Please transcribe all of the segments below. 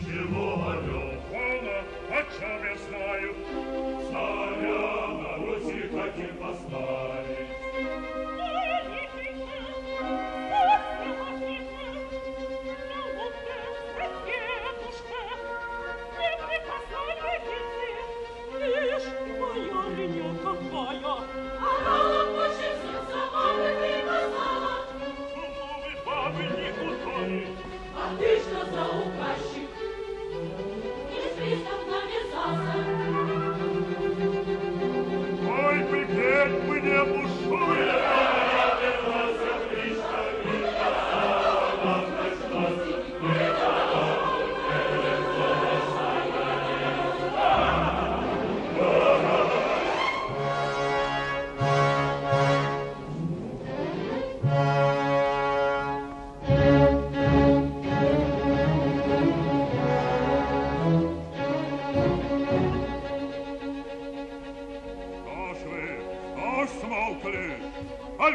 Чего орёл? Полно, о чем я знаю? Царя на Руси хотим поставить.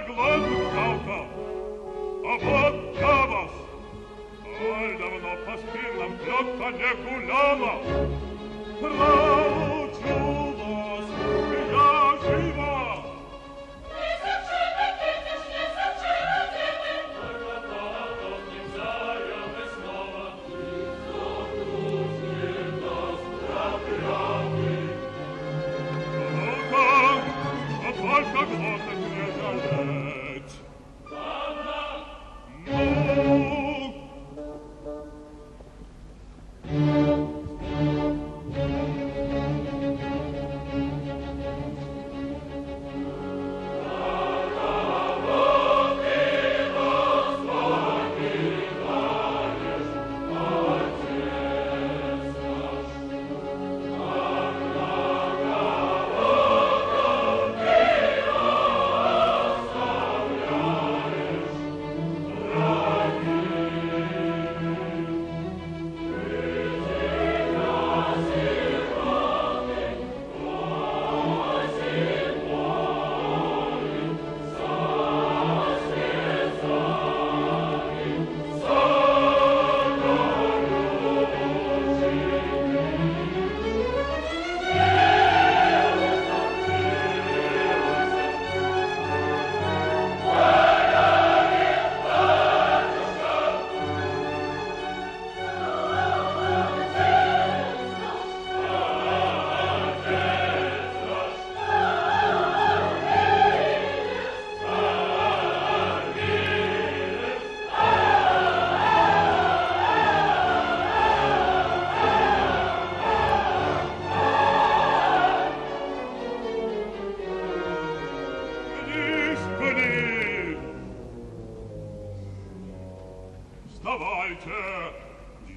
глазу жалко? А вот я вас! Ой, давно по спинам тетка не гуляла! Проучу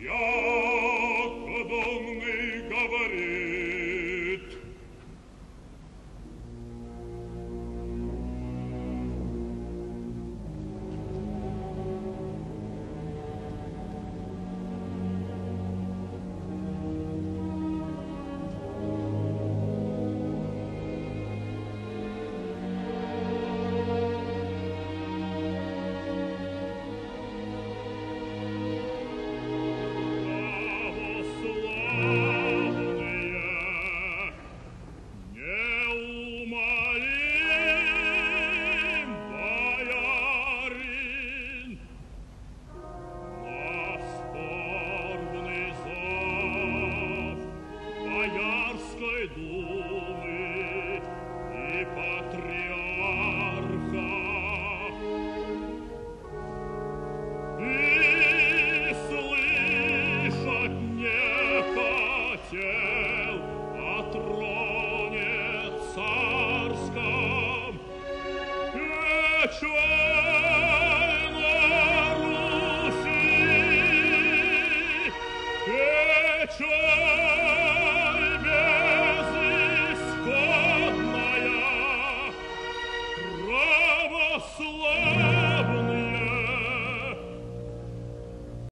Yo!